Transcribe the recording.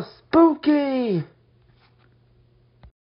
spooky!